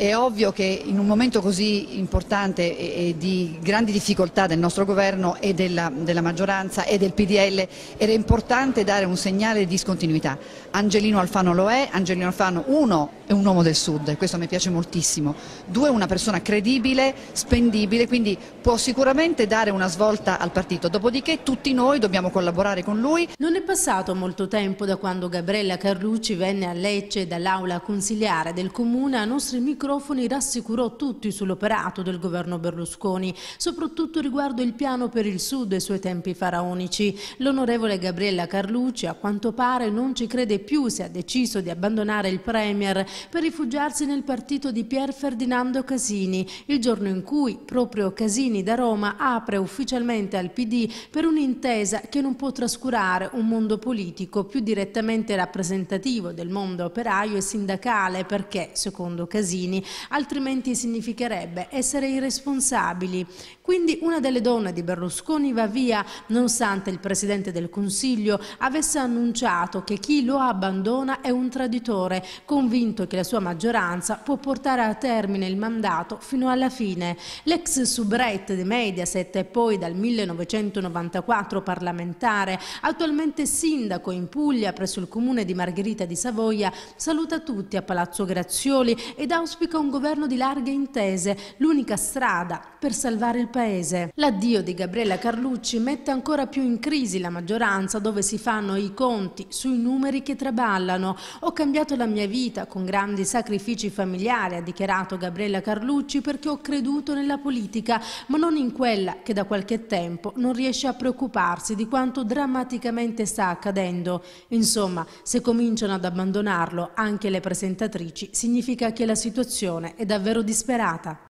È ovvio che in un momento così importante e, di grandi difficoltà del nostro governo e della, della, maggioranza e del PDL era importante dare un segnale di discontinuità. Angelino Alfano lo è, Angelino Alfano uno è un uomo del sud e questo mi piace moltissimo, due è una persona credibile, spendibile, quindi può sicuramente dare una svolta al partito, dopodiché tutti noi dobbiamo collaborare con lui. Non è passato molto tempo da quando Gabriella Carlucci venne a Lecce dall'aula consiliare del comune a nostri microfoni microfoni rassicurò tutti sull'operato del governo Berlusconi, soprattutto riguardo il piano per il Sud e i suoi tempi faraonici. L'onorevole Gabriella Carlucci a quanto pare non ci crede più se ha deciso di abbandonare il Premier per rifugiarsi nel partito di Pier Ferdinando Casini, il giorno in cui proprio Casini da Roma apre ufficialmente al PD per un'intesa che non può trascurare un mondo politico più direttamente rappresentativo del mondo operaio e sindacale perché, secondo Casini, altrimenti significherebbe essere irresponsabili. Quindi una delle donne di Berlusconi va via, nonostante il Presidente del Consiglio avesse annunciato che chi lo abbandona è un traditore, convinto che la sua maggioranza può portare a termine il mandato fino alla fine. L'ex soubrette di Mediaset e poi dal 1994 parlamentare, attualmente sindaco in Puglia presso il comune di Margherita di Savoia, saluta tutti a Palazzo Grazioli ed auspica auspica un governo di larghe intese, l'unica strada per salvare il Paese. L'addio di Gabriella Carlucci mette ancora più in crisi la maggioranza dove si fanno i conti sui numeri che traballano. Ho cambiato la mia vita con grandi sacrifici familiari, ha dichiarato Gabriella Carlucci, perché ho creduto nella politica, ma non in quella che da qualche tempo non riesce a preoccuparsi di quanto drammaticamente sta accadendo. Insomma, se cominciano ad abbandonarlo anche le presentatrici, significa che la situazione è davvero disperata.